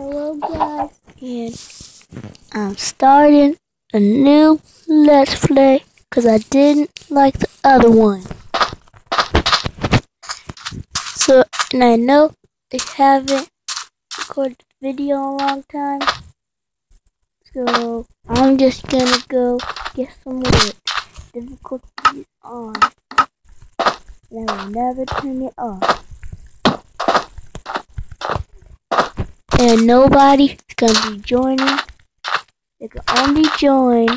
Hello guys, and I'm starting a new Let's Play because I didn't like the other one. So, and I know I haven't recorded a video in a long time. So, I'm just gonna go get some wood. Difficulty is on. And I will never turn it off. And nobody's gonna be joining. They can only join.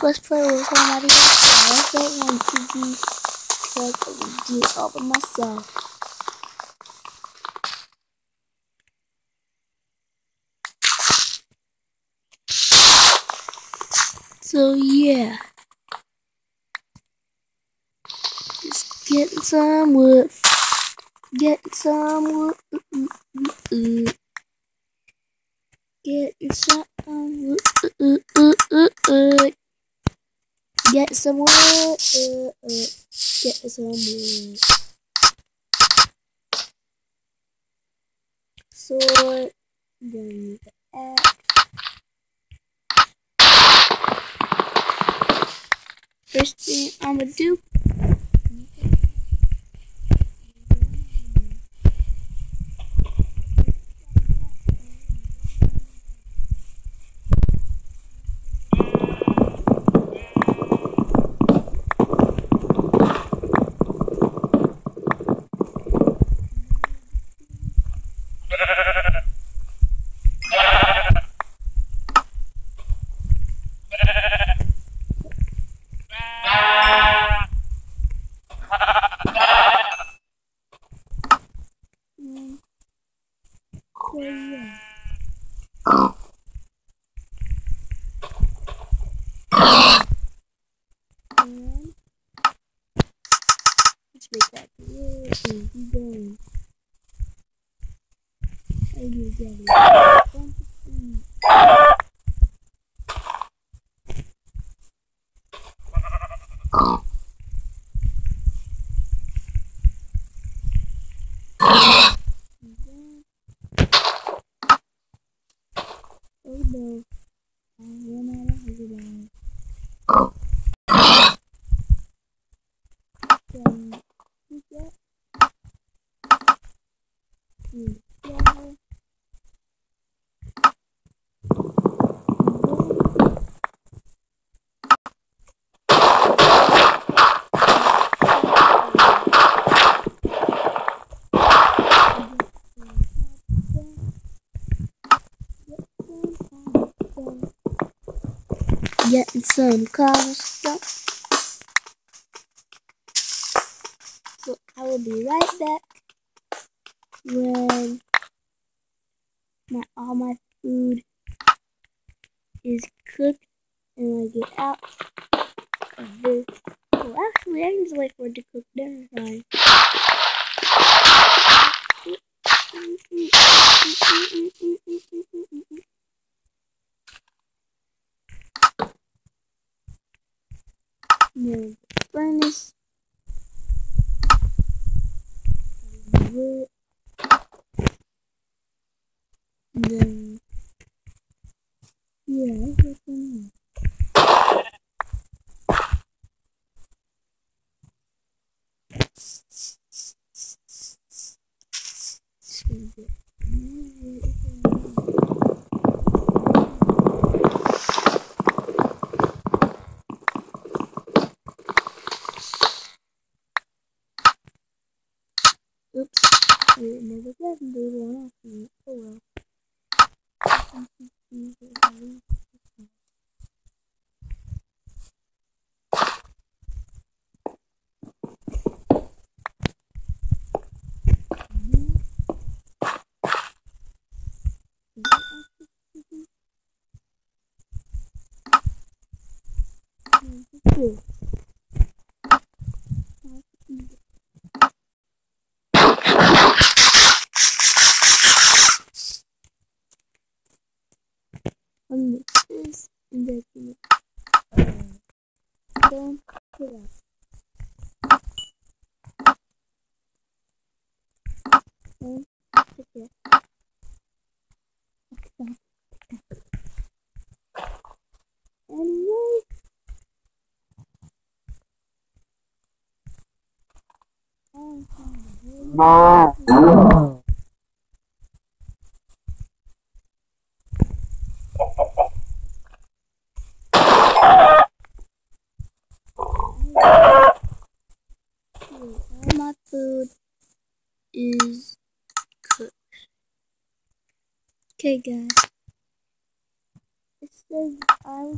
Let's play with somebody else. I don't want to be will do all by myself. So yeah. Just getting some wood. Getting some wood. Getting some wood. Ooh, ooh, ooh, ooh. Get some wood. Uh, uh, get some wood. Sword. Then the axe. First thing I'm gonna do. Mm. So yeah. And let's make that real easy going. I need to get a bunch of things. And then- Oh no. I ran out of hydrogen. Then we get the flour. And then Getting some cobblestone. So I will be right back when my all my food is cooked and I get out of this. Well, actually, I can just wait for it to cook dinner time. There's the furnace. Wood. Then, 嗯，对 Cooked. Okay, guys. It says I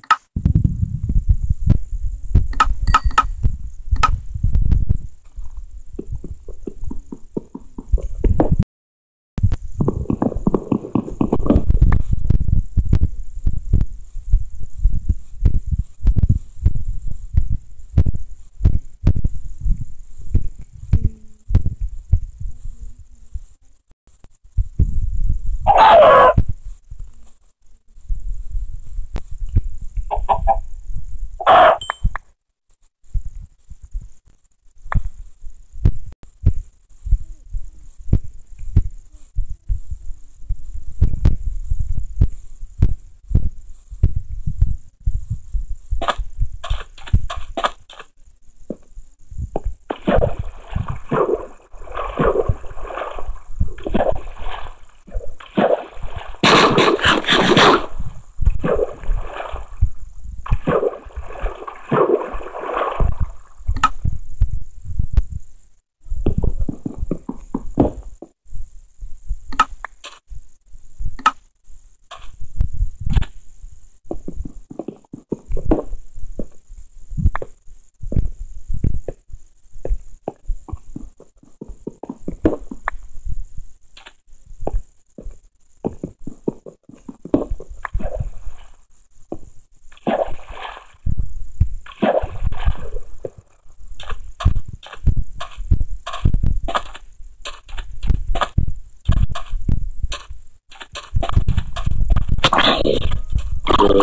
Rocking.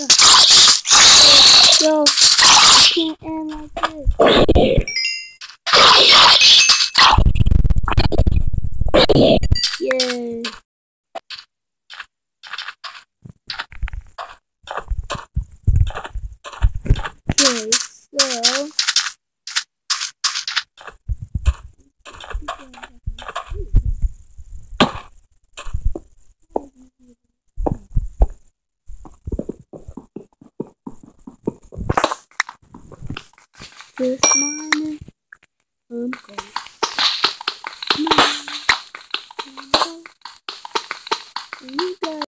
Ugh. Go. I can't end like this. Yay. Okay, so. This morning, I'm going